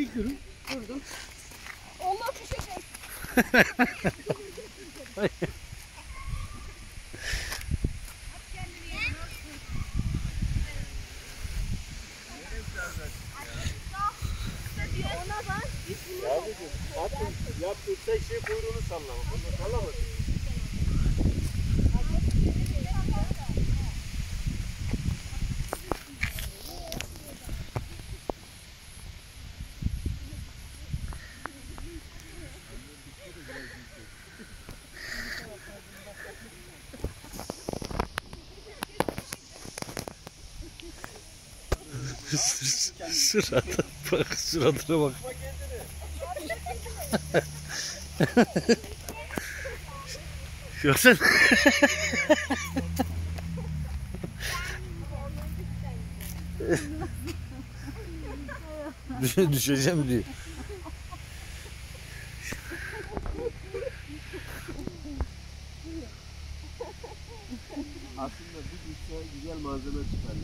Tükürün. Vurdum. Allah düşecek. Ona bak. Yavrucuğum atın yaptığın tek şey kuyruğunu sallama. Bunu sallama. Sırada bak suratına bak. Görsene. Düşeceğim diye. Aslında bir düşse güzel malzeme çıkarır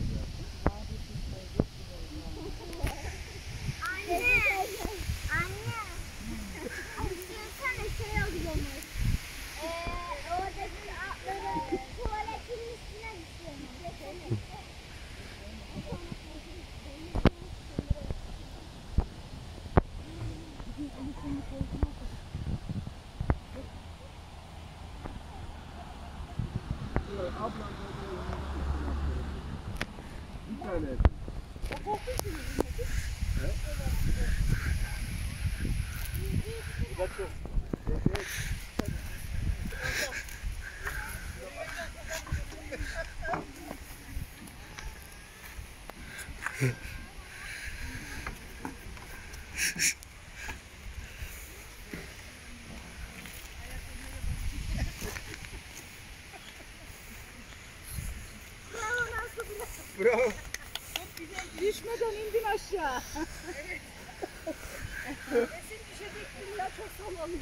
Bir tane. Bakın. Shh. Da çok. Bravo. Düşmeden indin aşağı. Kesin düşecektim ya çok sallanıyor.